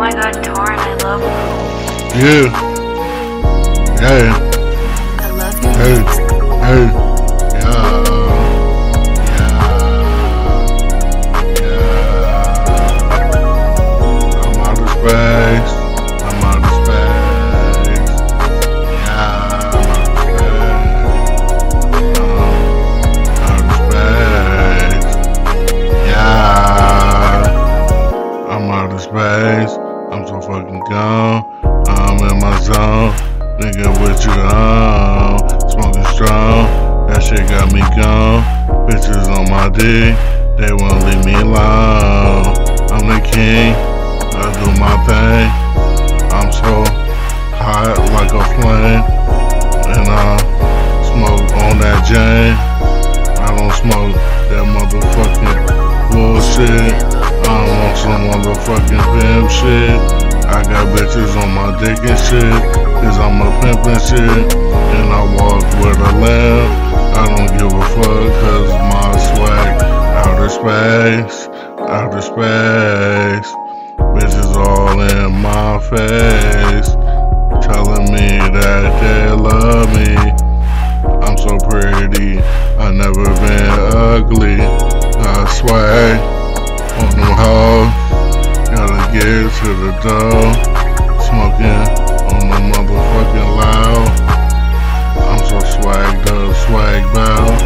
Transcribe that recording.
my god, Torn, I love you. Yeah. Hey. I love you. Hey. Hey. I'm so fucking gone. I'm in my zone. Nigga, what you on? Smoking strong. That shit got me gone. Bitches on my dick. They won't leave me alone. I'm the king. I do my thing. I'm so hot like a flame. And I smoke on that Jane. I don't smoke that motherfucking bullshit. I some motherfucking pimp shit. I got bitches on my dick and shit. Cause I'm a pimp and shit. And I walk with a lamb. I don't give a fuck cause my swag outer space. Outer space. Bitches all in my face. Gotta to the door. Smoking on the motherfucking loud. I'm so swagged up, swag bow.